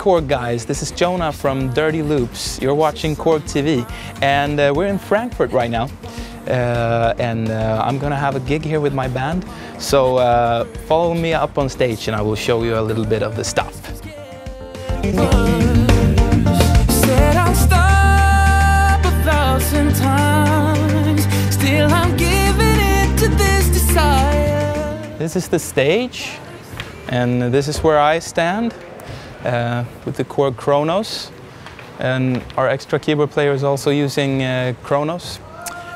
Korg guys, this is Jonah from Dirty Loops. You're watching Korg TV and uh, we're in Frankfurt right now. Uh, and uh, I'm gonna have a gig here with my band. So uh, follow me up on stage and I will show you a little bit of the stuff. Said I'll stop a thousand times. Still, I'm giving in to this desire. This is the stage and this is where I stand uh, with the Korg Kronos. And our extra keyboard player is also using uh, Kronos.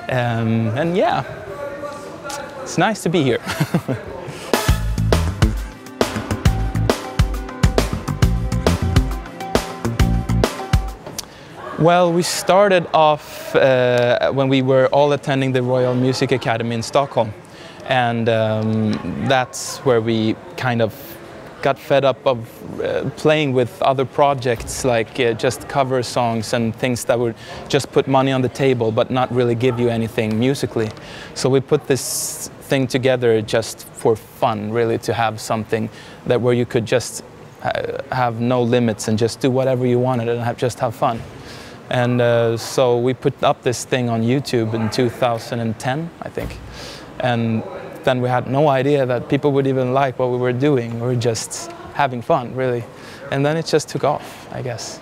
Um, and yeah, it's nice to be here. Well, we started off uh, when we were all attending the Royal Music Academy in Stockholm. And um, that's where we kind of got fed up of uh, playing with other projects like uh, just cover songs and things that would just put money on the table but not really give you anything musically. So we put this thing together just for fun, really, to have something that where you could just uh, have no limits and just do whatever you wanted and have, just have fun. And uh, so we put up this thing on YouTube in 2010, I think. And then we had no idea that people would even like what we were doing. We were just having fun, really. And then it just took off, I guess.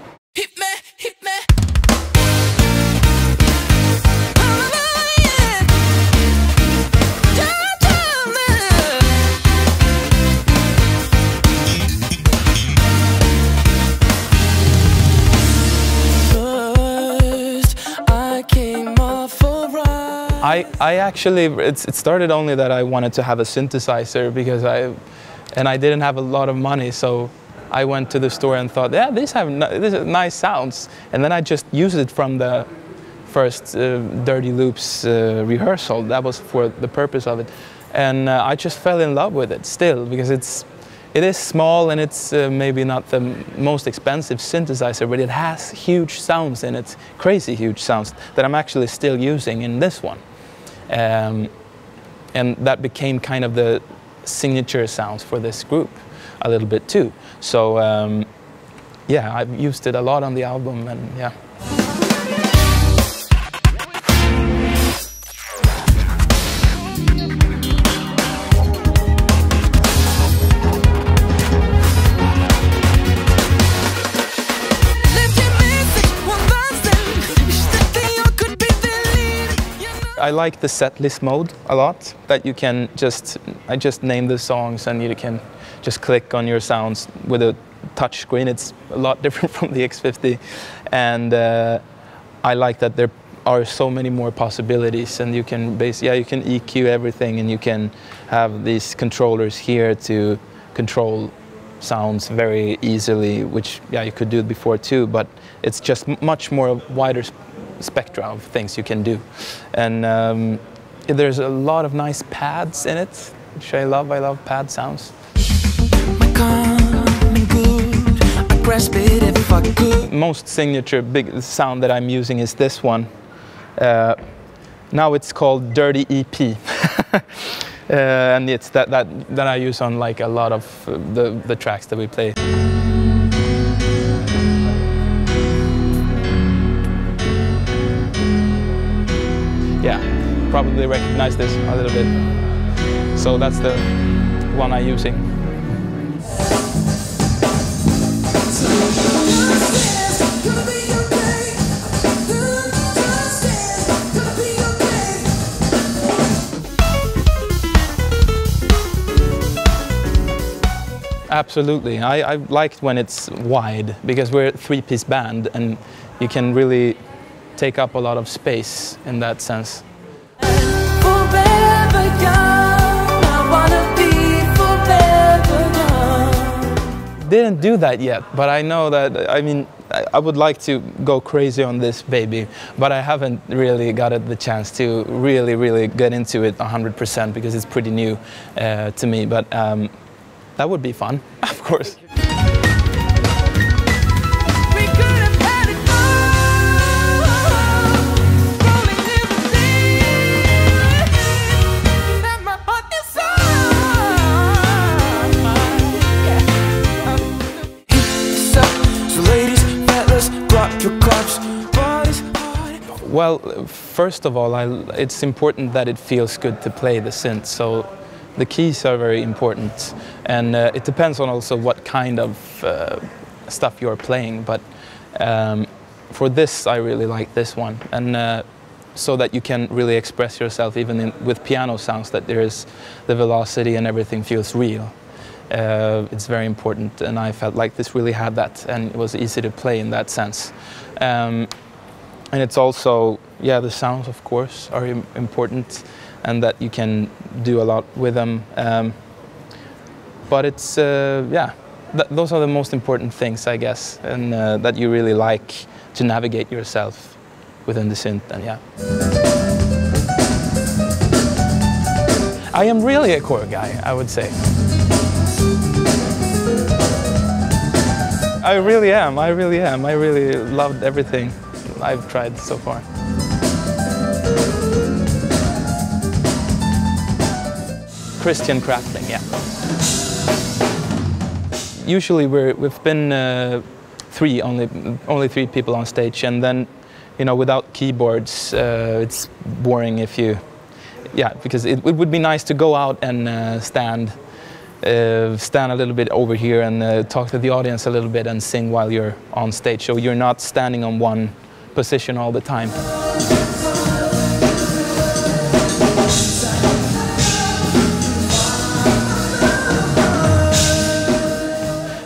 I, I actually, it started only that I wanted to have a synthesizer because I, and I didn't have a lot of money, so I went to the store and thought, yeah, these have these nice sounds, and then I just used it from the first uh, Dirty Loops uh, rehearsal. That was for the purpose of it, and uh, I just fell in love with it still because it's. It is small and it's uh, maybe not the most expensive synthesizer, but it has huge sounds in it, crazy huge sounds that I'm actually still using in this one. Um, and that became kind of the signature sounds for this group a little bit too. So um, yeah, I've used it a lot on the album, and yeah. I like the setlist mode a lot. That you can just, I just name the songs and you can just click on your sounds with a touch screen. It's a lot different from the X50, and uh, I like that there are so many more possibilities. And you can base, yeah, you can EQ everything, and you can have these controllers here to control sounds very easily, which yeah you could do before too, but it's just much more wider spectra of things you can do, and um, there's a lot of nice pads in it, which I love. I love pad sounds. My common good. I grasp it if I could. Most signature big sound that I'm using is this one. Uh, now it's called Dirty EP. Uh, and it's that, that, that I use on like a lot of uh, the, the tracks that we play. Probably recognize this a little bit. So that's the one I'm using. Absolutely. I, I liked when it's wide because we're a three piece band and you can really take up a lot of space in that sense. Didn't do that yet, but I know that, I mean, I would like to go crazy on this baby, but I haven't really got the chance to really, really get into it 100% because it's pretty new uh, to me. But um, that would be fun, of course. Well, first of all, I, it's important that it feels good to play the synth. So the keys are very important, and uh, it depends on also what kind of uh, stuff you're playing. But um, for this, I really like this one, and uh, so that you can really express yourself, even in, with piano sounds, that there is the velocity and everything feels real. Uh, it's very important, and I felt like this really had that, and it was easy to play in that sense. Um, and it's also yeah the sounds of course are Im- important and that you can do a lot with them um, but it's uh, yeah th- those are the most important things i guess and uh, that you really like to navigate yourself within the synth and yeah. I am really a Korg guy i would say. I really am i really am i really loved everything I've tried so far. Christian crafting, yeah. Usually we're, we've been uh, three, only, only three people on stage, and then, you know, without keyboards, uh, it's boring if you, yeah, because it, it, would be nice to go out and uh, stand, uh, stand a little bit over here and uh, talk to the audience a little bit and sing while you're on stage, so you're not standing on one position all the time.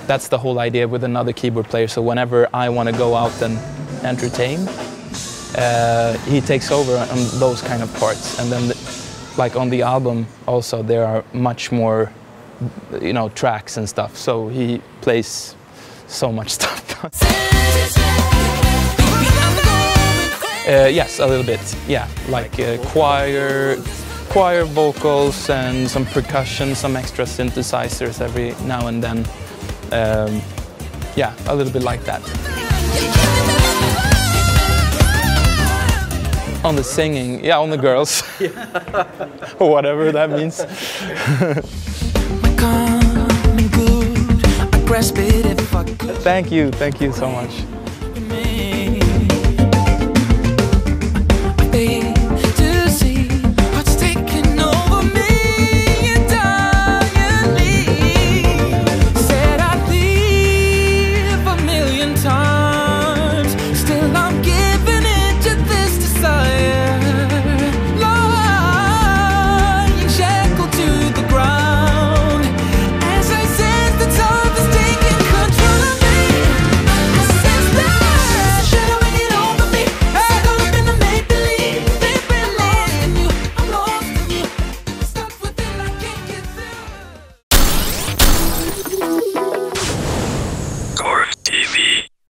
That's the whole idea with another keyboard player. So whenever I want to go out and entertain, uh, he takes over on those kind of parts. And then, the, like on the album, also there are much more, you know, tracks and stuff. So he plays so much stuff. Uh, yes, a little bit. Yeah, like uh, choir, choir vocals and some percussion, some extra synthesizers every now and then. Um, yeah, a little bit like that. On the singing, yeah, on the girls, whatever that means. thank you, thank you so much.